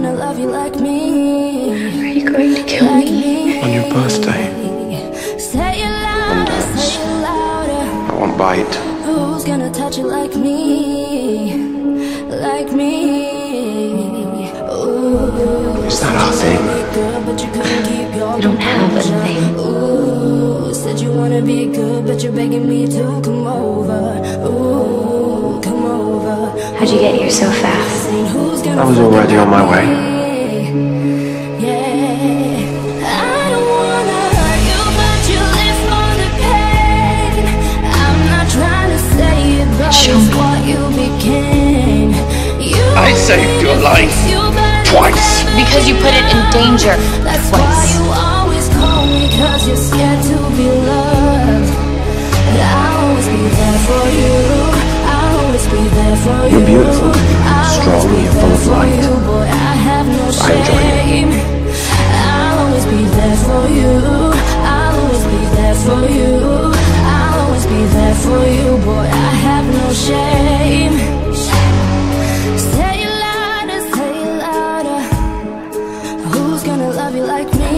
love you like me. Are you going to kill Like me? me. On your birthday, Say it louder, dance. say it louder. I want bite. Who's gonna touch you like me? Like me. Ooh. Is that our thing? But you couldn't keep your I don't have a thing. Ooh, said you wanna be good, but you're begging me to come over. Ooh, come over. How'd you get here so fast? Saying who's gonna I was already on my way. I don't wanna hurt you, but you live for the pain. I'm not trying to say it, but Show it's me. what you became. You I saved your life twice. Because you put it in danger That's twice.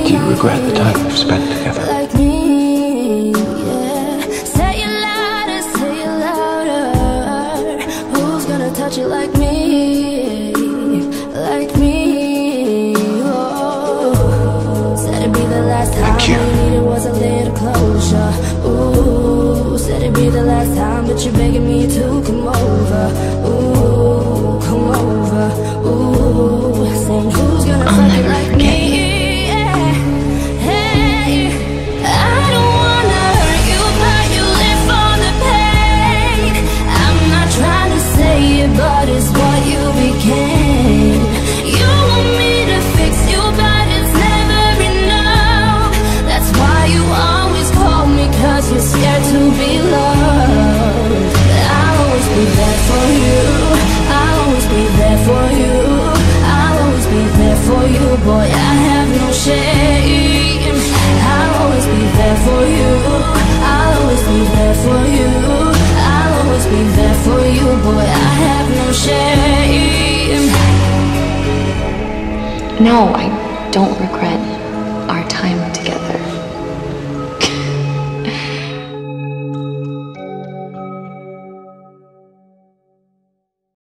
Do you regret the time we've spent together? Like me, yeah. Say it louder, say it louder. Who's gonna touch you like me? Like me, oh. Said it'd be the last time Thank you. all you needed was a little closure. Ooh, said it'd be the last time, but you're begging boy. I have no shame. I'll always be there for you. I'll always be there for you. I'll always be there for you, boy. I have no shame. No, I don't regret